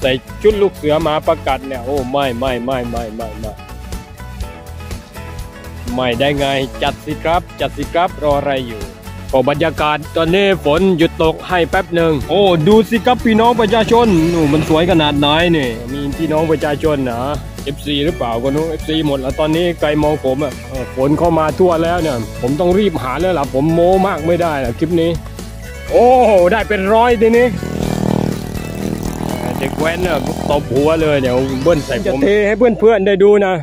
ใส่ชุดลูกเสือมาประกัดเนี่ย โอ้ไม่ไม่ไม่ไม่ไม่ไม่ไม่ได้ไงจัดสิครับ จัดสิครับรออะไรอยู่ก็บรรยากาศตอนนี้ฝนหยุดตกให้แป๊บหนึ่งโอ้ดูสิครับพี่น้องประชาชนนู่มันสวยขนาดไหนนี่มีพี่น้องประชาชนนะ FC หรือเปล่าก็นู้ FC หมดแล้วตอนนี้ไกลมองผมอะฝนเข้ามาทั่วแล้วเนี่ย ผมต้องรีบหาแล้วล่ะผมโม้มากไม่ได้นะคลิปนี้ โอ้ได้เป็นร้อยทีนี้ แว้นน่ะตบหัวเลยเดี๋ยวเบิ้ลใส่ผมจะเทให้เพื่อนๆได้ดูนะ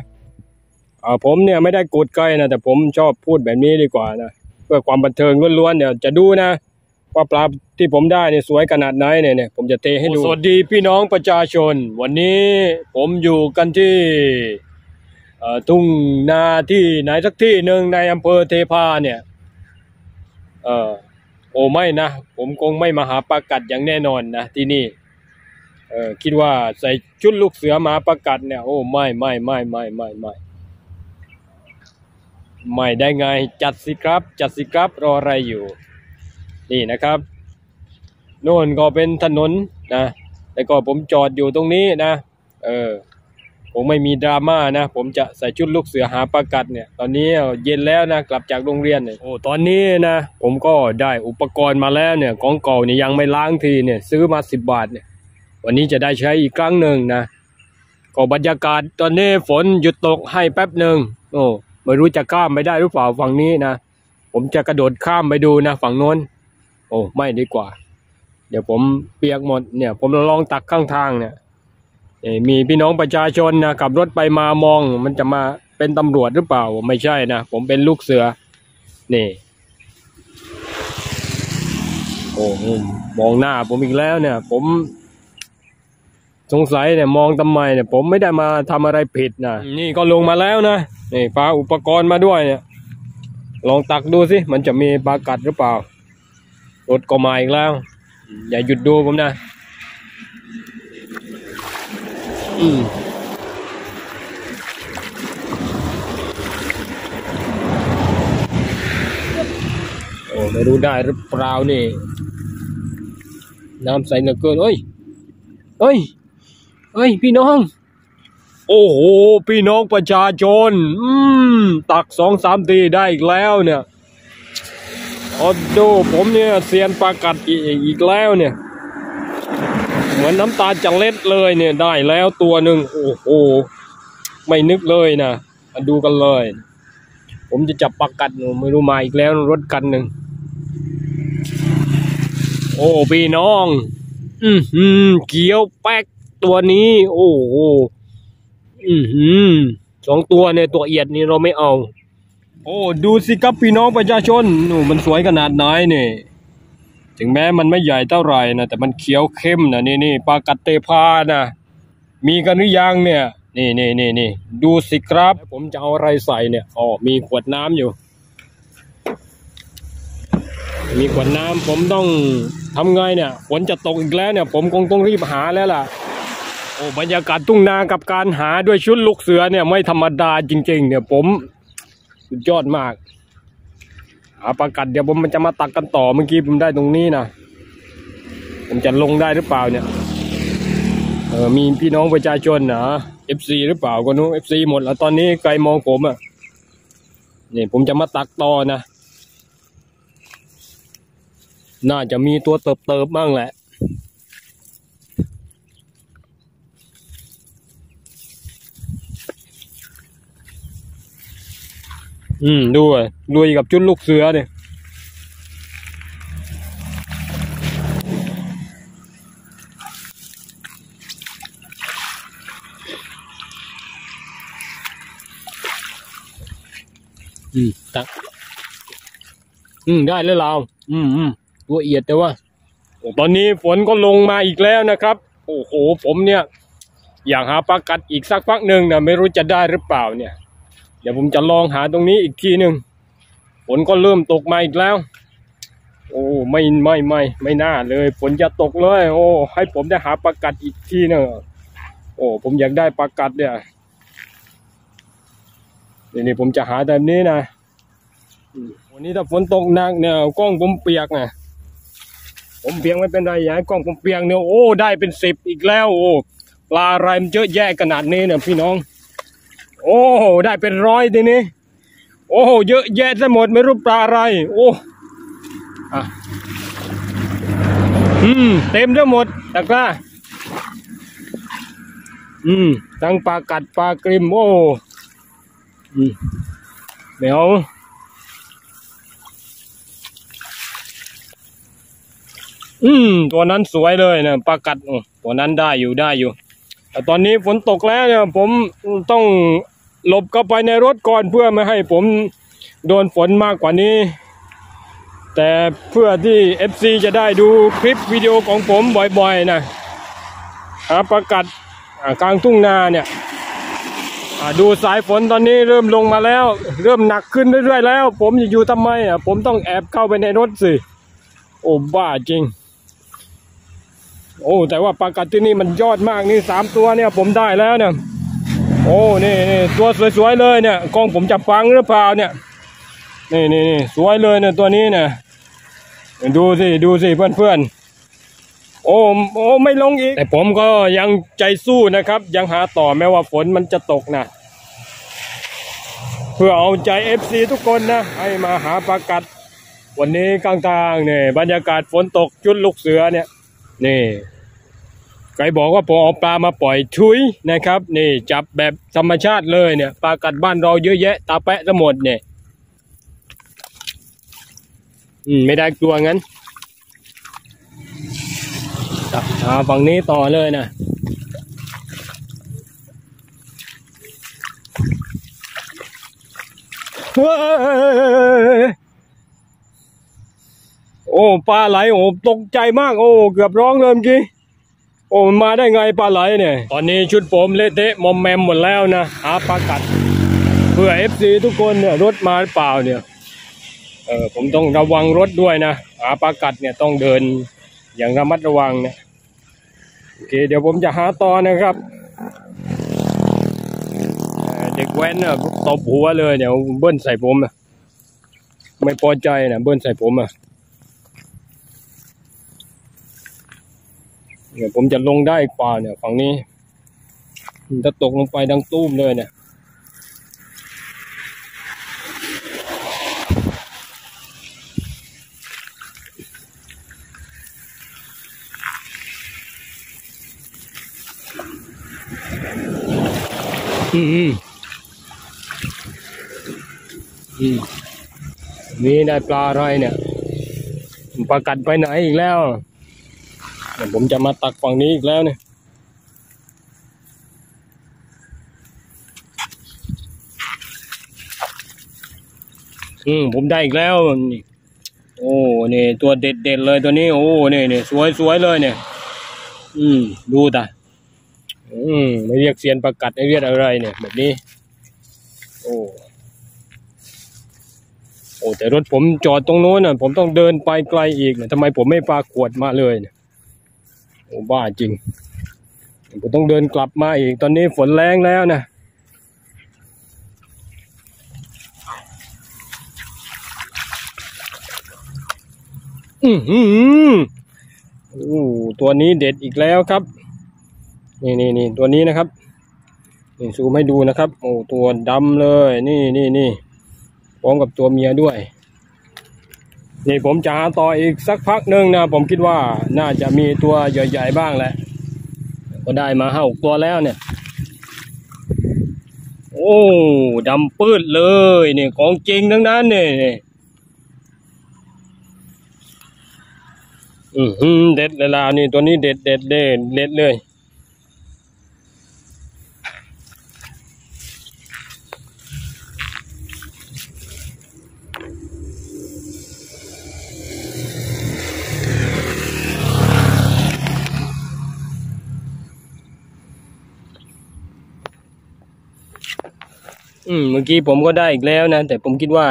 อ่าผมเนี่ยไม่ได้กดใกล้นะแต่ผมชอบพูดแบบนี้ดีกว่านะเพื่อความบันเทิงล้วนๆเดี๋ยวจะดูนะว่าปลาที่ผมได้เนี่ยสวยขนาดไหนเนี่ยเนี่ยผมจะเทให้ดูสวัสดีพี่น้องประชาชน วันนี้ผมอยู่กันที่เอ่อทุ่งนาที่ไหนสักที่หนึ่งในอำเภอเทพาเนี่ยเออโอ้ไม่นะ ผมคงไม่มาหาปลากัดอย่างแน่นอนนะที่นี่ เออคิดว่าใส่ชุดลูกเสือมาประกัดเนี่ย โอ้ไม่ไม่ไม่ไม่ไม่ไม่ไม่ได้ไงจัดสิครับ จัดสิครับรออะไรอยู่ นี่นะครับโน่นก็เป็นถนนนะแล้วก็ผมจอดอยู่ตรงนี้นะเออผมไม่มีดราม่านะ ผมจะใส่ชุดลูกเสือหาปลากัดเนี่ย ตอนนี้เย็นแล้วนะ กลับจากโรงเรียนเนี่ยโอ้ตอนนี้นะ ผมก็ได้อุปกรณ์มาแล้วเนี่ย ของเก่าเนี่ยยังไม่ล้างทีเนี่ย ซื้อมาสิบบาทเนี่ย วันนี้จะได้ใช้อีกครั้งหนึ่งนะก็บรรยากาศตอนนี้ฝนหยุดตกให้แป๊บหนึ่งโอ้ไม่รู้จะข้ามไปได้หรือเปล่าฝั่งนี้นะ ผมจะกระโดดข้ามไปดูนะ ฝั่งโน้น โอ้ไม่ดีกว่า เดี๋ยวผมเปียกหมดเนี่ย ผมลองตักข้างทางเนี่ยมีพี่น้องประชาชนนะขับรถไปมามองมันจะมาเป็นตำรวจหรือเปล่า ไม่ใช่นะ ผมเป็นลูกเสือ นี่ โอ้โหมองหน้าผมอีกแล้วเนี่ย ผม สงสัยเนี่ยมองทำไมเนี่ย ผมไม่ได้มาทำอะไรผิดนะนี่ก็ลงมาแล้วนะนี่ปลาอุปกรณ์มาด้วยเนี่ย ลองตักดูสิมันจะมีปลากัดหรือเปล่ารถก็มาอีกแล้ว อย่าหยุดดูผมนะอืมโอ้ไม่รู้ได้หรือเปล่านี่ น้ำใสเหลือเกินเอ้ยเอ้ย เอ้ยพี่น้อง โอ้โห พี่น้องประชาชน อืม ตักสองสามทีได้อีกแล้วเนี่ยโอ้ดูผมเนี่ยเซียนปลากัดอีกอีกแล้วเนี่ย เหมือนน้ำตาจะเล็ดเลยเนี่ยได้แล้วตัวหนึ่งโอ้โหไม่นึกเลยนะมาดูกันเลย ผมจะจับปลากัดหนูไม่รู้มาอีกแล้วรถกันหนึ่งโอ้พี่น้อง อือหือเขียวแป๊ก ตัวนี้ โอ้โหอือหือสองตัวเนี่ยตัวเอียดนี่เราไม่เอา โอ้ดูสิครับพี่น้องประชาชนหนูมันสวยขนาดไหนนี่ ถึงแม้มันไม่ใหญ่เท่าไหร่นะแต่มันเขียวเข้มนะนี่นี่ปลากัดเตพานะมีกันหรือยังเนี่ย นี่นี่นี่นี่ดูสิครับ ผมจะเอาอะไรใส่เนี่ยอ๋อมีขวดน้ำอยู่ มีขวดน้ำผมต้องทำไงเนี่ยฝนจะตกอีกแล้วเนี่ย ผมคงต้องรีบหาแล้วล่ะ โอ้บรรยากาศทุ่งนากับการหาด้วยชุดลูกเสือเนี่ยไม่ธรรมดาจริง ๆ เนี่ยผมสุดยอดมากหาปลากัดเดี๋ยวผมมันจะมาตักกันต่อเมื่อกี้ผมได้ตรงนี้นะผมจะลงได้หรือเปล่าเนี่ยเออมีพี่น้องประชาชนนะ FC หรือเปล่าก็นู้ FC หมดแล้วตอนนี้ใครมองผมอะนี่ผมจะมาตักต่อนะ น่าจะมีตัวเติบเติบบ้างแหละ อืมดูอะลุยกับชุดลูกเสือเนี่ยอืมตักอืมได้แล้วเราอืมอืมตัวเอียดแต่ว่าโอ้ตอนนี้ฝนก็ลงมาอีกแล้วนะครับ โอ้โหผมเนี่ย อยากหาปลากัดอีกสักพักหนึ่งนะไม่รู้จะได้หรือเปล่าเนี่ย เดี๋ยวผมจะลองหาตรงนี้อีกทีหนึ่งฝนก็เริ่มตกมาอีกแล้ว โอ้ไม่ไม่ไม่ไม่น่าเลยฝนจะตกเลย โอ้ให้ผมได้หาปลากัดอีกทีหนึ่งโอ้ผมอยากได้ปลากัดเนี่ยนี่นี่ผมจะหาแบบนี้นะวันนี้ถ้าฝนตกหนักเนี่ยกล้องผมเปียกนะผมเพียงไม่เป็นไรอย่าให้กล้องผมเปียงเนี่ยโอ้ได้เป็นสิบอีกแล้ว โอ้ปลาอะไรมันเยอะแยะขนาดนี้เนี่ยพี่น้อง โอ้ได้เป็นร้อยทีนี้ โอ้เยอะแยะซะหมดไม่รู้ปลาอะไร โอ้อะอืม เต็มทั้งหมดตะกร้าอืมทั้งปลากัดปลากริมโอ้อืมเดี๋ยวอืม ตัวนั้นสวยเลยนะปลากัดตัวนั้นได้อยู่ได้อยู่ แต่ตอนนี้ฝนตกแล้วเนี่ยผมต้องหลบเข้าไปในรถก่อนเพื่อไม่ให้ผมโดนฝนมากกว่านี้ แต่เพื่อที่ FC จะได้ดูคลิปวิดีโอของผมบ่อยๆนะหาประกัดกลางทุ่งนาเนี่ยอ่าดูสายฝนตอนนี้เริ่มลงมาแล้ว เริ่มหนักขึ้นเรื่อยๆแล้ว ผมจะอยู่ทำไมอะผมต้องแอบเข้าไปในรถสิ โอ้บ้าจริง โอ้ แต่ว่าปลากัดที่นี่มันยอดมากนี่สามตัวเนี่ยผมได้แล้วเนี่ย โอ้นี่นี่ตัวสวยๆเลยเนี่ยกล้องผมจะฟังหรือเปล่าเนี่ยนี่นี่นี่สวยเลยเนี่ยตัวนี้เนี่ยดูสิดูสิเพื่อนเพื่อนๆโอ้โอ้ไม่ลงอีก แต่ผมก็ยังใจสู้นะครับ ยังหาต่อแม้ว่าฝนมันจะตกนะเพื่อเอาใจเอฟซีทุกคนนะ ให้มาหาปลากัด วันนี้กลางๆเนี่ยบรรยากาศฝนตกจุดลูกเสือเนี่ย นี่ใครบอกว่าผมเอาปลามาปล่อยชุยนะครับ นี่จับแบบธรรมชาติเลยเนี่ยปลากัดบ้านเราเยอะแยะ ตาแปะทั้งหมดเนี่ยอืมไม่ได้กลัวงั้นจับหาฝั่งนี้ต่อเลยนะเฮ้ย โอ้ปลาไหลโอ้ตกใจมากโอ้เกือบร้องเลยเมื่อกี้โอ้มันมาได้ไงปลาไหลเนี่ย ตอนนี้ชุดผมเละเทะมอมแมมหมดแล้วนะหาปลากัดเพื่อเอฟซีทุกคนเนี่ยรถมาหรือเปล่าเนี่ยเออผมต้องระวังรถด้วยนะหาปลากัดเนี่ยต้องเดินอย่างระมัดระวังนะโอเคเดี๋ยวผมจะหาต่อนะครับเด็กแว้นเนี่ยตบหัวเลยเนี่ยเบิ้ลใส่ผมอะไม่พอใจนะเบิ้ลใส่ผมอะ เนี่ยผมจะลงได้กว่าเนี่ยฝั่งนี้มันจะตกลงไปดังตุ้มเลยเนี่ยอืมอืมอืมนี่ได้ปลาอะไรเนี่ยปลากัดไปไหนอีกแล้ว เดี๋ยวผมจะมาตักฝั่งนี้อีกแล้วเนี่ยอืมผมได้อีกแล้วนี่โอ้นี่ตัวเด็ดเด็ดเลยตัวนี้ โอ้นี่นี่สวยสวยเลยเนี่ย อืม ดูตาอืมไม่เรียกเซียนประกัดไม่เรียกอะไรเนี่ย แบบนี้ โอ้โอ้แต่รถผมจอดตรงโน้นน่ะ ผมต้องเดินไปไกลอีกเนี่ยทำไมผมไม่ปาขวดมาเลยเนี่ย โอ้บ้าจริง ผมต้องเดินกลับมาอีก ตอนนี้ฝนแรงแล้วนะอือหือโอ้ตัวนี้เด็ดอีกแล้วครับ นี่นี่นี่ตัวนี้นะครับ นี่ซูมให้ดูนะครับ โอ้ตัวดำเลย นี่นี่นี่พร้อมกับตัวเมียด้วย นี่ผมจะหาต่ออีกสักพักหนึ่งนะ ผมคิดว่าน่าจะมีตัวใหญ่ ๆ บ้างแหละ ก็ได้มาห้าหกตัวแล้วเนี่ย โอ้ดำปื้ดเลยนี่ของจริงทั้งนั้นเนี่ยอือหือเด็ดเลยล่ะนี่ตัวนี้เด็ดเด็ดเด็ดเด็ดเลย อื มเมื่อกี้ผมก็ได้อีกแล้วนะ แต่ผมคิดว่า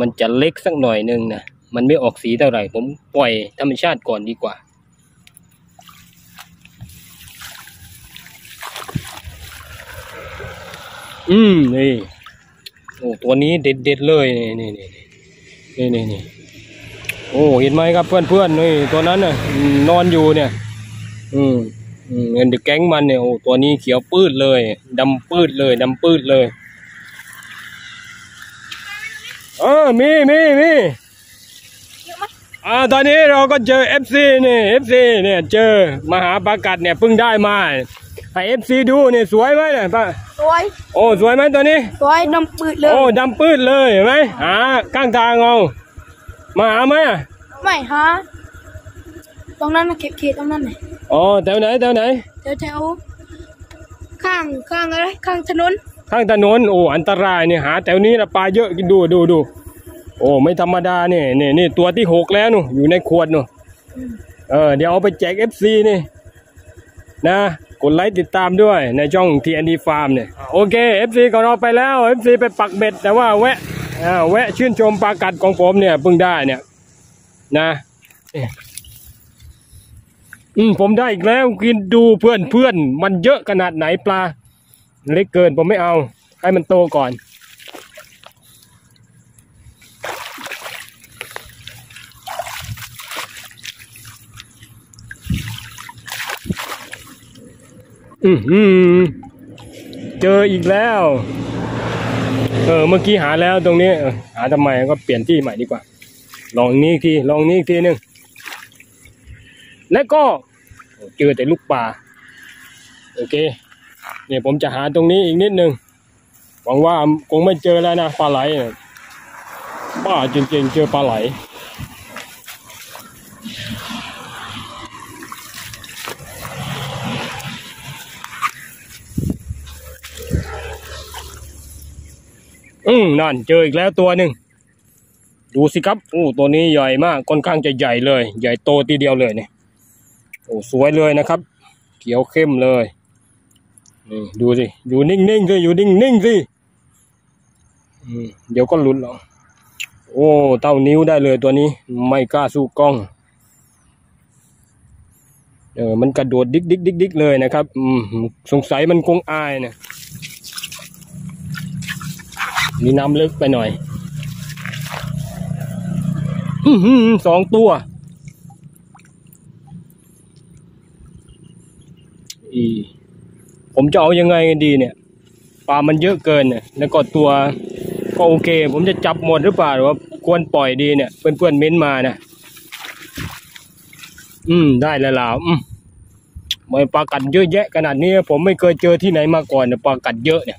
มันจะเล็กสักหน่อยหนึงนะ มันไม่ออกสีเท่าไหร่ ผมปล่อยธรรมชาติก่อนดีกว่า อืม นี่ โอ้ ตัวนี้เด็ดเด็ดเลยนี่นี่นี่นี่นี่นี่โอ้ เห็นไหมครับเพื่อนๆนี่ตัวนั้นน่ะนอนอยู่เนี่ยอืมอืมเงินเดอะแก๊งมันเนี่ยโอ้ตัวนี้เขียวปื้ดเลยดำปื้ดเลยดำปื้ดเลย เออมีมีมีอ่าตอนนี้เราก็เจอ FC นี่ FC เนี่ยเจอมหาปากัดเนี่ยเพิ่งได้มาให้ FC ดูเนี่ยสวยไหมเนี่ยป้าสวยโอ้สวยไหมตัวนี้สวยดำปืดเลยโอ้ดำปืดเลยเห็นไหมหาข้างทางเอามาหาไหมอะไม่ฮะตรงนั้นนะเขตเขตตรงนั้นน่ะอ๋อแถวไหนแถวไหนแถวแถวข้างข้างอะไรข้างถนน ข้างถนนโอ้อันตรายเนี่ยหาแถวนี้ละปลาเยอะดูดูดูโอ้ไม่ธรรมดาเนี่ยนี่นี่ตัวที่หกแล้วนู่อยู่ในขวดนู่เออเดี๋ยวเอาไปแจก FC นี่นะกดไลค์ติดตามด้วยในช่อง TND Farm เนี่ยโอเค FC ของเราไปแล้ว FC ไปปักเบ็ด แต่ว่าแวะอแวะชื่นชมปลากัดของผมเนี่ยเพิ่งได้เนี่ยนะอืมผมได้อีกแล้วกินดูเพื่อนเพื่อนมันเยอะขนาดไหนปลา เล็กเกินผมไม่เอา ให้มันโตก่อน อือหือเจออีกแล้ว เออ เมื่อกี้หาแล้วตรงนี้หาทำไมก็เปลี่ยนที่ใหม่ดีกว่า ลองนี้ที ลองนี้อีกทีหนึ่งและก็เจอแต่ลูกปลาโอเค เนี่ยผมจะหาตรงนี้อีกนิดนึงหวังว่าคงไม่เจอแล้วนะปลาไหลเนี่ยบ้าจริงๆเจอปลาไหลอืมนั่นเจออีกแล้วตัวหนึ่งดูสิครับโอ้ตัวนี้ใหญ่มากค่อนข้างจะใหญ่เลย ใหญ่โตทีเดียวเลยเนี่ยโอ้สวยเลยนะครับ เขียวเข้มเลย นี่ดูสิ อยู่นิ่งๆสิ อยู่นิ่งๆสิอืมเดี๋ยวก็หลุดหรอกโอ้เต้านิ้วได้เลยตัวนี้ ไม่กล้าสู้กล้อง เออมันกระโดดดิกดิกดิกดิกเลยนะครับ อืมสงสัยมันคงอายนะนี่น้ำลึกไปหน่อยอือหือสองตัว อี ผมจะเอายังไงกันดีเนี่ยปลามันเยอะเกินเนี่ยแล้วก็ตัวก็โอเค ผมจะจับหมดหรือเปล่าหรือว่าควรปล่อยดีเนี่ยเพื่อนๆเม้นมานะอืมได้แล้วล่ะอืมมันปลากัดเยอะแยะขนาดนี้ผมไม่เคยเจอที่ไหนมาก่อนเนี่ยปลากัดเยอะเนี่ย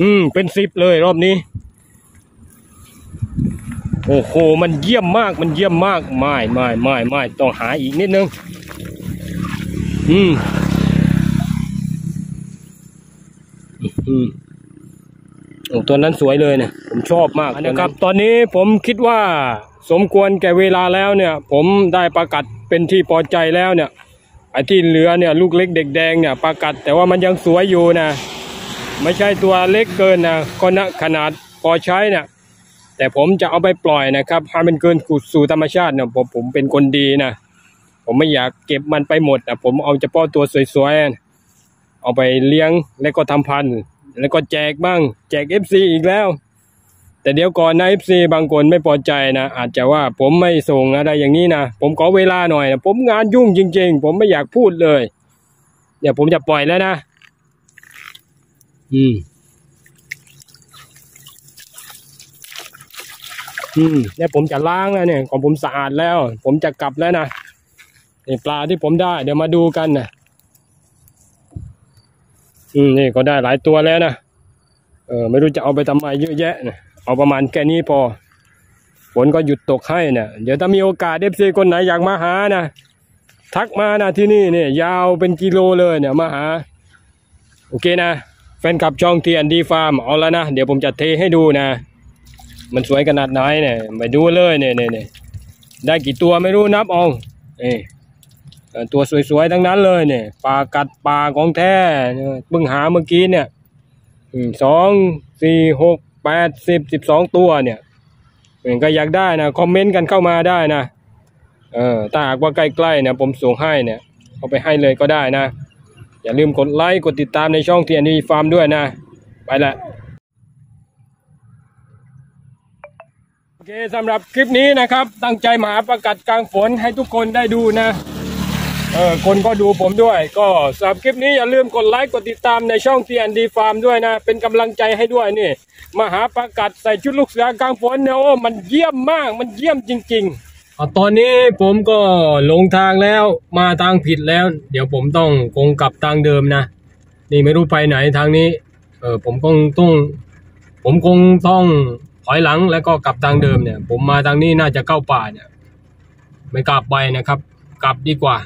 อืม เป็นสิบเลยรอบนี้ โอ้โห มันเยี่ยมมากมันเยี่ยมมากไม่ไม่ไม่ไม่ต้องหาอีกนิดนึง อืมอืมโอ้ตัวนั้นสวยเลยเนี่ย ผมชอบมากนะครับ ตอนนี้ผมคิดว่าสมควรแก่เวลาแล้วเนี่ย ผมได้ประกัดเป็นที่พอใจแล้วเนี่ยไอ้ที่เหลือเนี่ย ลูกเล็กเด็กแดงเนี่ยประกัด แต่ว่ามันยังสวยอยู่นะ ไม่ใช่ตัวเล็กเกินนะก็นะขนาดพอใช้เนี่ยแต่ผมจะเอาไปปล่อยนะครับให้มันเกินสู่ธรรมชาติเนี่ยผมผมเป็นคนดีนะ ผมไม่อยากเก็บมันไปหมดนะผมเอาเฉพาะตัวสวยๆ เอาไปเลี้ยงแล้วก็ทำพันธุ์ แล้วก็แจกบ้าง แจก FC อีกแล้ว แต่เดี๋ยวก่อนนะ FC บางคนไม่พอใจนะอาจจะว่าผมไม่ส่งอะไรอย่างนี้นะผมขอเวลาหน่อยนะผมงานยุ่งจริง ๆ ผมไม่อยากพูดเลย เดี๋ยวผมจะปล่อยแล้วนะ อืมอืมเนี่ยผมจะล้างแล้วเนี่ยของผมสะอาดแล้ว ผมจะกลับแล้วนะ นี่ปลาที่ผมได้ เดี๋ยวมาดูกันนะอืมนี่ก็ได้หลายตัวแล้วนะเออไม่รู้จะเอาไปทำไมเยอะแยะนะเอาประมาณแค่นี้พอฝนก็หยุดตกให้นะเดี๋ยวถ้ามีโอกาส FC คนไหนอยากมาหานะทักมานะที่นี่เนี่ย ยาวเป็นกิโลเลยเนี่ยมาหา โอเคนะแฟนคลับช่อง T and D Farm เอาแล้วนะเดี๋ยวผมจะเทให้ดูนะ มันสวยขนาดไหนเนี่ยไปดูเลยเนี่ยเนี่ยเนี่ยได้กี่ตัวไม่รู้นับเอาเอ ตัวสวยๆทั้งนั้นเลยเนี่ยปลากัดปลาของแท้เพิ่งหาเมื่อกี้เนี่ยสองสี่หกแปดสิบสิบสองตัวเนี่ยเองก็อยากได้นะคอมเมนต์กันเข้ามาได้นะเออถ้าหากว่าใกล้ๆเนี่ยผมส่งให้เนี่ยเอาไปให้เลยก็ได้นะ อย่าลืมกดไลค์กดติดตามในช่อง TND Farm ด้วยนะ ไปละโอเคสำหรับคลิปนี้นะครับ ตั้งใจมาหาประกัดกลางฝนให้ทุกคนได้ดูนะ เออคนก็ดูผมด้วย ก็สำหรับคลิปนี้อย่าลืมกดไลค์กดติดตามในช่อง TND Farm ด้วยนะ เป็นกำลังใจให้ด้วยนี่มาหาประกัดใส่ชุดลูกเสือกลางฝนเนี่ยโอ้มันเยี่ยมมากมันเยี่ยมจริงๆตอนนี้ผมก็ลงทางแล้วมาทางผิดแล้ว เดี๋ยวผมต้องคงกลับทางเดิมนะ นี่ไม่รู้ไปไหนทางนี้ เออผมคงต้อง ผมคงต้องถอยหลังแล้วก็กลับทางเดิมเนี่ย ผมมาทางนี้น่าจะเข้าป่าเนี่ย ไม่กลับไปนะครับ กลับดีกว่า